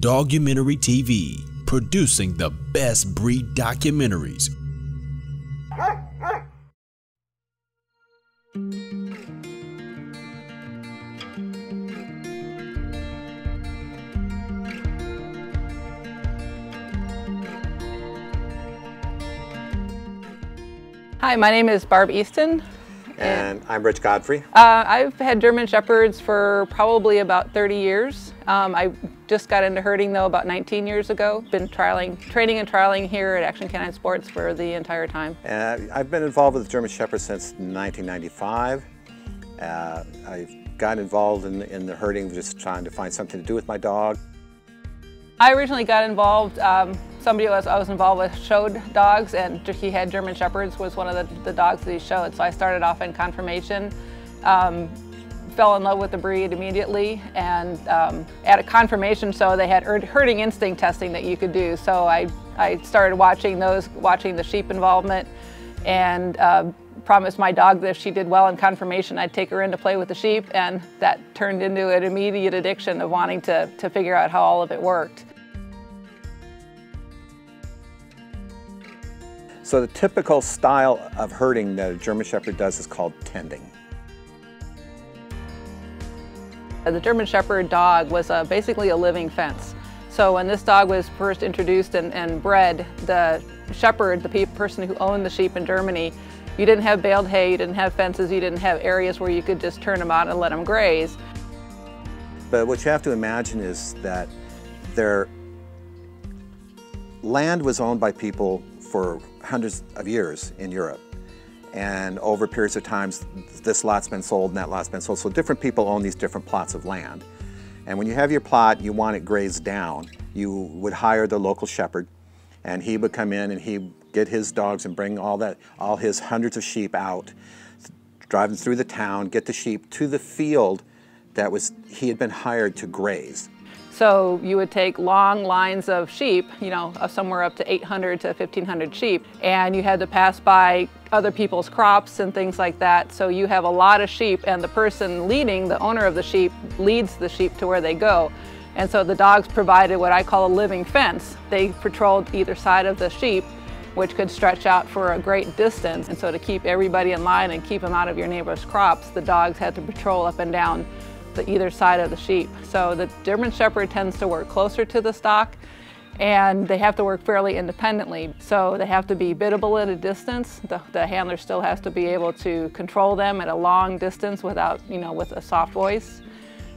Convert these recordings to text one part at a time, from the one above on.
Dogumentary TV, producing the best breed documentaries. Hi, my name is Barb Easton. And I'm Rich Godfrey. Uh, I've had German Shepherds for probably about 30 years. Um, I just got into herding though about 19 years ago. Been trialing, training and trialing here at Action K9 Sports for the entire time. Uh, I've been involved with German Shepherds since 1995. Uh, I got involved in, in the herding just trying to find something to do with my dog. I originally got involved, um, somebody was, I was involved with showed dogs and he had German Shepherds was one of the, the dogs that he showed. So I started off in conformation, um, fell in love with the breed immediately and um, at a conformation show they had herding instinct testing that you could do. So I, I started watching those, watching the sheep involvement and uh, promised my dog that if she did well in conformation, I'd take her in to play with the sheep, and that turned into an immediate addiction of wanting to, to figure out how all of it worked. So the typical style of herding that a German Shepherd does is called tending. The German Shepherd dog was uh, basically a living fence. So when this dog was first introduced and, and bred, the shepherd, the person who owned the sheep in Germany, you didn't have baled hay, you didn't have fences, you didn't have areas where you could just turn them out and let them graze. But what you have to imagine is that their land was owned by people for hundreds of years in Europe. And over periods of times, this lot's been sold and that lot's been sold. So different people own these different plots of land. And when you have your plot, you want it grazed down, you would hire the local shepherd and he would come in and he'd get his dogs and bring all that, all his hundreds of sheep out, them through the town, get the sheep to the field that was, he had been hired to graze. So you would take long lines of sheep, you know, uh, somewhere up to 800 to 1500 sheep, and you had to pass by other people's crops and things like that. So you have a lot of sheep and the person leading, the owner of the sheep, leads the sheep to where they go. And so the dogs provided what I call a living fence. They patrolled either side of the sheep, which could stretch out for a great distance. And so to keep everybody in line and keep them out of your neighbor's crops, the dogs had to patrol up and down the either side of the sheep. So the German Shepherd tends to work closer to the stock and they have to work fairly independently. So they have to be biddable at a distance. The, the, handler still has to be able to control them at a long distance without, you know, with a soft voice.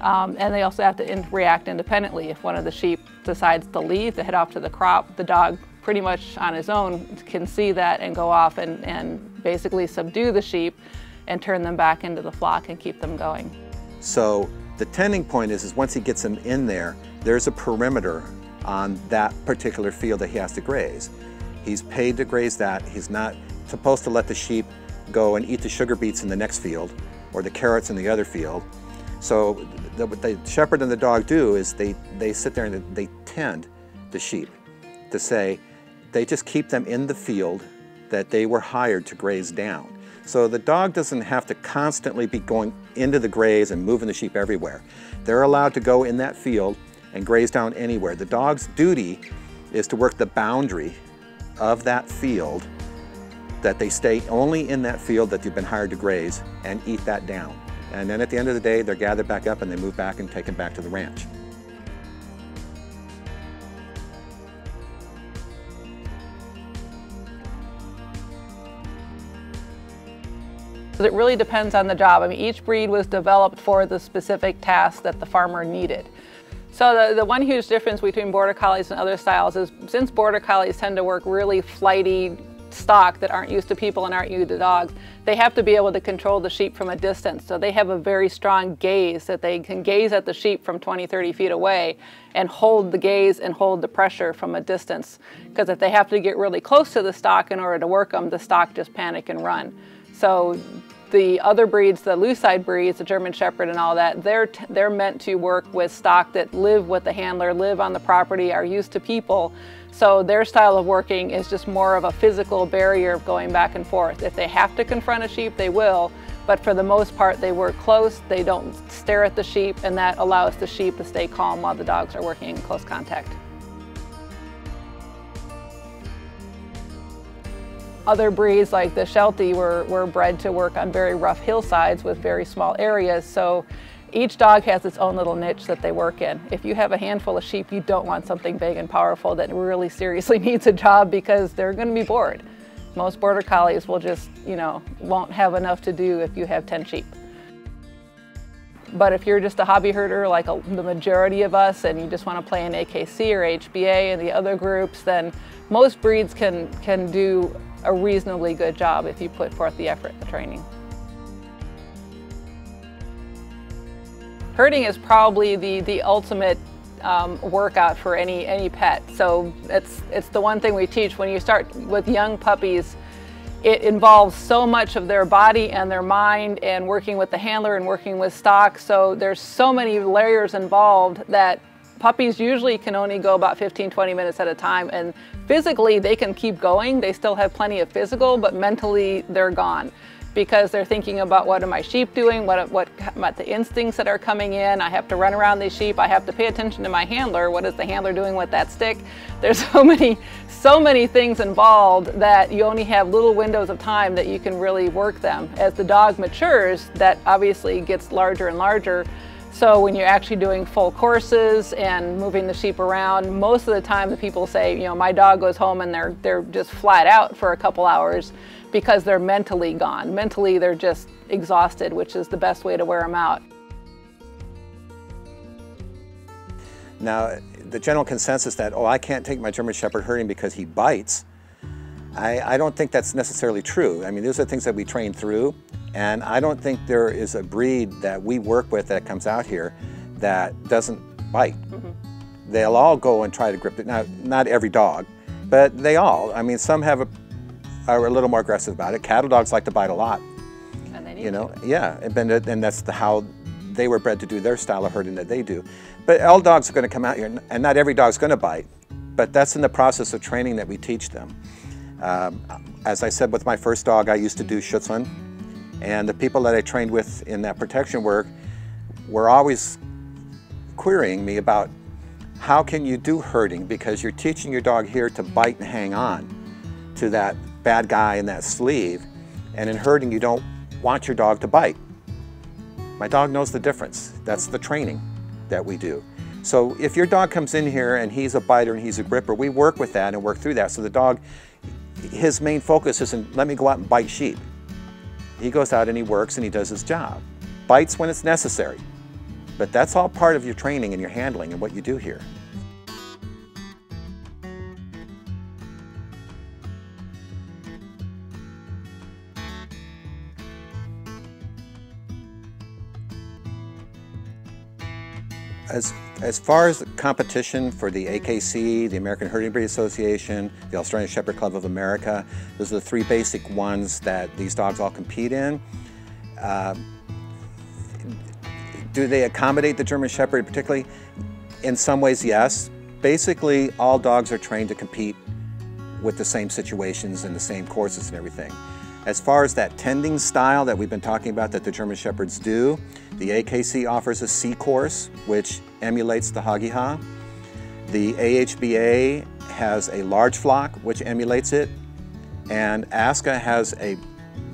Um, and they also have to in react independently. If one of the sheep decides to leave, to head off to the crop, the dog pretty much on his own can see that and go off and, and basically subdue the sheep and turn them back into the flock and keep them going. So the tending point is, is once he gets them in there, there's a perimeter on that particular field that he has to graze. He's paid to graze that. He's not supposed to let the sheep go and eat the sugar beets in the next field or the carrots in the other field. So the, what the shepherd and the dog do is they, they sit there and they tend the sheep to say, they just keep them in the field that they were hired to graze down. So the dog doesn't have to constantly be going into the graze and moving the sheep everywhere. They're allowed to go in that field and graze down anywhere. The dog's duty is to work the boundary of that field that they stay only in that field that they've been hired to graze and eat that down. And then at the end of the day, they're gathered back up and they move back and taken back to the ranch. It really depends on the job. I mean, each breed was developed for the specific task that the farmer needed. So the, the one huge difference between Border Collies and other styles is since Border Collies tend to work really flighty stock that aren't used to people and aren't used to dogs, they have to be able to control the sheep from a distance. So they have a very strong gaze that they can gaze at the sheep from 20, 30 feet away and hold the gaze and hold the pressure from a distance. Because if they have to get really close to the stock in order to work them, the stock just panic and run. So the other breeds, the loose-eyed breeds, the German Shepherd and all that, they're, they're meant to work with stock that live with the handler, live on the property, are used to people. So their style of working is just more of a physical barrier of going back and forth. If they have to confront a sheep, they will, but for the most part, they work close, they don't stare at the sheep, and that allows the sheep to stay calm while the dogs are working in close contact. Other breeds like the Sheltie were, were bred to work on very rough hillsides with very small areas. So each dog has its own little niche that they work in. If you have a handful of sheep, you don't want something big and powerful that really seriously needs a job because they're going to be bored. Most border collies will just, you know, won't have enough to do if you have 10 sheep. But if you're just a hobby herder like a, the majority of us and you just want to play in AKC or HBA and the other groups, then most breeds can, can do a reasonably good job if you put forth the effort, the training. Herding is probably the, the ultimate um, workout for any, any pet. So it's, it's the one thing we teach when you start with young puppies. It involves so much of their body and their mind and working with the handler and working with stock. So there's so many layers involved that puppies usually can only go about 15, 20 minutes at a time. And physically, they can keep going. They still have plenty of physical, but mentally, they're gone because they're thinking about what are my sheep doing, what, what, what the instincts that are coming in. I have to run around these sheep. I have to pay attention to my handler. What is the handler doing with that stick? There's so many, so many things involved that you only have little windows of time that you can really work them. As the dog matures, that obviously gets larger and larger. So when you're actually doing full courses and moving the sheep around, most of the time the people say, you know, my dog goes home and they're, they're just flat out for a couple hours because they're mentally gone. Mentally, they're just exhausted, which is the best way to wear them out. Now, the general consensus that, oh, I can't take my German Shepherd herding because he bites, I, I don't think that's necessarily true. I mean, those are things that we train through, and I don't think there is a breed that we work with that comes out here that doesn't bite. Mm -hmm. They'll all go and try to grip it. Now, not every dog, but they all. I mean, some have a are a little more aggressive about it. Cattle dogs like to bite a lot. And they need you know, to. yeah, and, and that's the, how they were bred to do their style of herding that they do. But all dogs are going to come out here, and not every dog's going to bite, but that's in the process of training that we teach them. Um, as I said with my first dog, I used to do Schutzhund, and the people that I trained with in that protection work were always querying me about how can you do herding because you're teaching your dog here to bite and hang on to that bad guy in that sleeve. And in herding, you don't want your dog to bite. My dog knows the difference. That's the training that we do. So if your dog comes in here and he's a biter and he's a gripper, we work with that and work through that. So the dog, his main focus isn't let me go out and bite sheep. He goes out and he works and he does his job. Bites when it's necessary. But that's all part of your training and your handling and what you do here. As, as far as the competition for the AKC, the American Herding Breed Association, the Australian Shepherd Club of America, those are the three basic ones that these dogs all compete in. Uh, do they accommodate the German Shepherd particularly? In some ways, yes. Basically, all dogs are trained to compete with the same situations and the same courses and everything. As far as that tending style that we've been talking about that the German Shepherds do, the AKC offers a C course, which emulates the Hagiha. The AHBA has a large flock, which emulates it. And ASCA has a,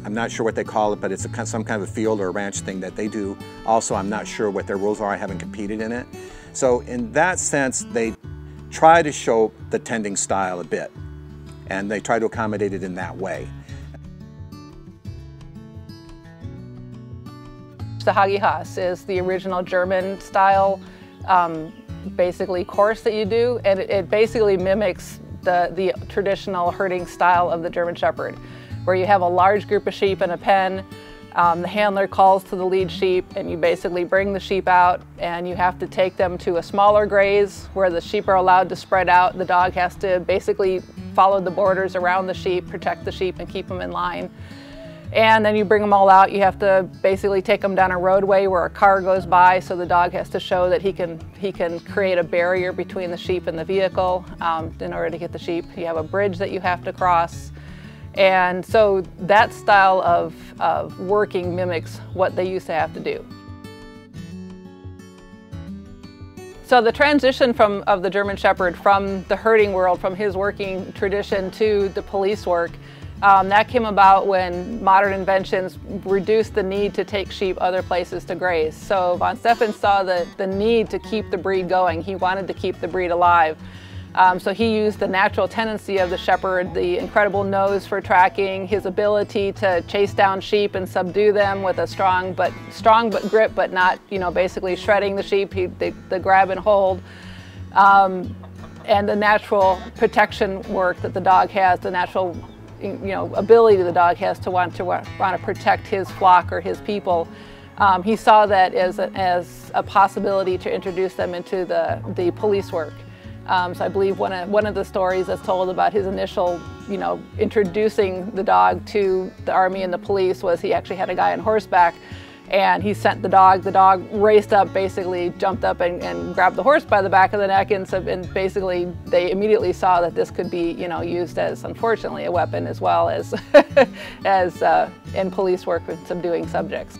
I'm not sure what they call it, but it's a, some kind of a field or a ranch thing that they do. Also, I'm not sure what their rules are. I haven't competed in it. So in that sense, they try to show the tending style a bit. And they try to accommodate it in that way. The Hagihaus is the original German style, um, basically course that you do, and it, it basically mimics the, the traditional herding style of the German Shepherd, where you have a large group of sheep in a pen, um, the handler calls to the lead sheep and you basically bring the sheep out and you have to take them to a smaller graze where the sheep are allowed to spread out. The dog has to basically follow the borders around the sheep, protect the sheep and keep them in line. And then you bring them all out. You have to basically take them down a roadway where a car goes by, so the dog has to show that he can he can create a barrier between the sheep and the vehicle um, in order to get the sheep. You have a bridge that you have to cross. And so that style of, of working mimics what they used to have to do. So the transition from of the German Shepherd from the herding world, from his working tradition to the police work, um, that came about when modern inventions reduced the need to take sheep other places to graze. So von Stephan saw the, the need to keep the breed going. He wanted to keep the breed alive. Um, so he used the natural tendency of the shepherd, the incredible nose for tracking, his ability to chase down sheep and subdue them with a strong but strong but grip, but not you know basically shredding the sheep. He, the, the grab and hold, um, and the natural protection work that the dog has, the natural you know ability the dog has to want to want to protect his flock or his people. Um, he saw that as a, as a possibility to introduce them into the, the police work. Um, so I believe one of, one of the stories that's told about his initial, you know, introducing the dog to the army and the police was he actually had a guy on horseback and he sent the dog. The dog raced up, basically jumped up and, and grabbed the horse by the back of the neck and, and basically they immediately saw that this could be, you know, used as, unfortunately, a weapon as well as, as uh, in police work with subduing subjects.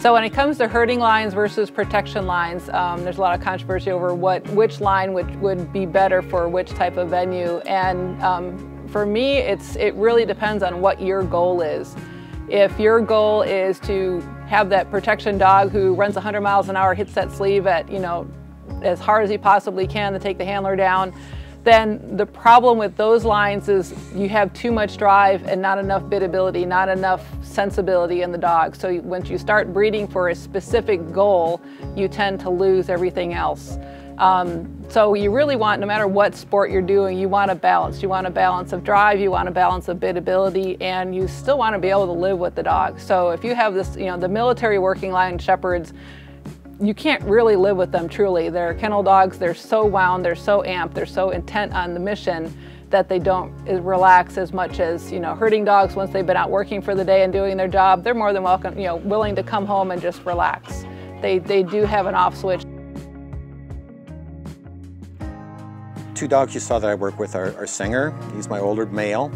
So when it comes to herding lines versus protection lines, um, there's a lot of controversy over what which line would, would be better for which type of venue. And um, for me, it's it really depends on what your goal is. If your goal is to have that protection dog who runs 100 miles an hour, hits that sleeve at, you know, as hard as he possibly can to take the handler down, then the problem with those lines is you have too much drive and not enough biddability, not enough sensibility in the dog. So once you start breeding for a specific goal, you tend to lose everything else. Um, so you really want, no matter what sport you're doing, you want a balance. You want a balance of drive, you want a balance of biddability, and you still want to be able to live with the dog. So if you have this, you know, the military working line shepherds, you can't really live with them truly. They're kennel dogs, they're so wound, they're so amped, they're so intent on the mission that they don't relax as much as, you know, herding dogs once they've been out working for the day and doing their job, they're more than welcome, you know, willing to come home and just relax. They, they do have an off switch. Two dogs you saw that I work with are, are Singer. He's my older male.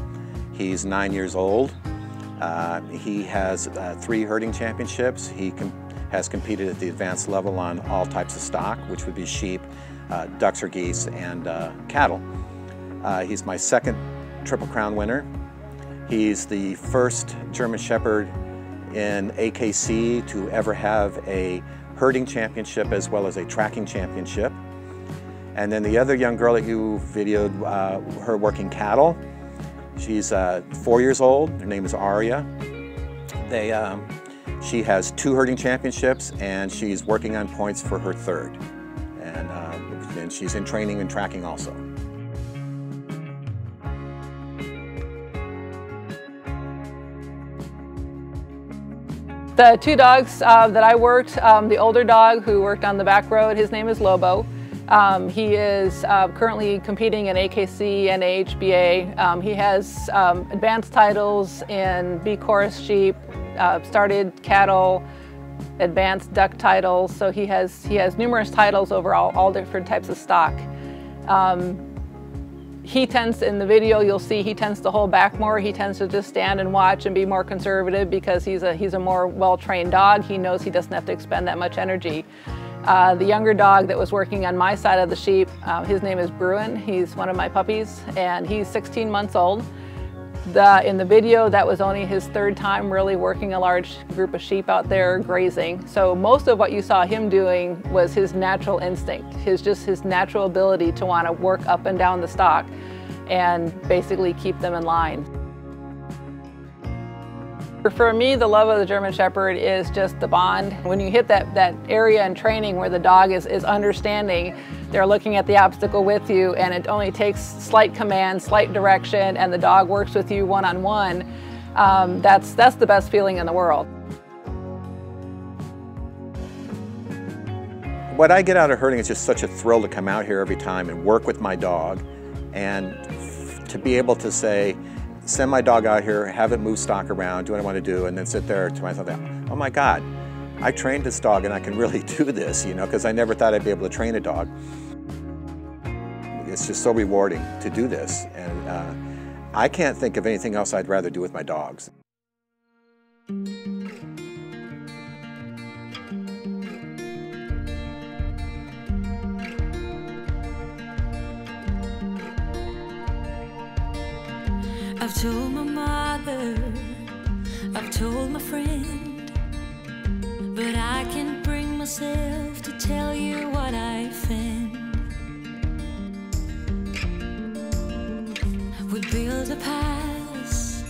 He's nine years old. Uh, he has uh, three herding championships. He can has competed at the advanced level on all types of stock, which would be sheep, uh, ducks or geese, and uh, cattle. Uh, he's my second Triple Crown winner. He's the first German Shepherd in AKC to ever have a herding championship as well as a tracking championship. And then the other young girl that you videoed, uh, her working cattle, she's uh, four years old. Her name is Aria. They, um, she has two herding championships and she's working on points for her third. And, uh, and she's in training and tracking also. The two dogs uh, that I worked, um, the older dog who worked on the back road, his name is Lobo. Um, he is uh, currently competing in AKC and AHBA. Um, he has um, advanced titles in B course sheep, uh, started cattle, advanced duck titles. So he has he has numerous titles over all, all different types of stock. Um, he tends, in the video you'll see, he tends to hold back more. He tends to just stand and watch and be more conservative because he's a, he's a more well-trained dog. He knows he doesn't have to expend that much energy. Uh, the younger dog that was working on my side of the sheep, uh, his name is Bruin. He's one of my puppies and he's 16 months old. The, in the video, that was only his third time really working a large group of sheep out there grazing. So most of what you saw him doing was his natural instinct, his just his natural ability to want to work up and down the stock and basically keep them in line. For me, the love of the German Shepherd is just the bond. When you hit that, that area in training where the dog is, is understanding, they're looking at the obstacle with you and it only takes slight command, slight direction, and the dog works with you one-on-one, -on -one, um, that's, that's the best feeling in the world. What I get out of herding is just such a thrill to come out here every time and work with my dog and to be able to say, send my dog out here, have it move stock around, do what I want to do, and then sit there to myself, oh my God, I trained this dog and I can really do this, you know, because I never thought I'd be able to train a dog. It's just so rewarding to do this. And uh, I can't think of anything else I'd rather do with my dogs. I've told my mother, I've told my friend, but I can't bring myself to tell you what I think. We built a pass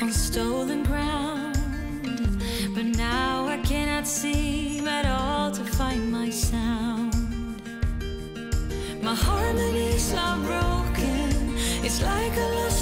on stolen ground, but now I cannot seem at all to find my sound. My harmonies are broken, it's like a lost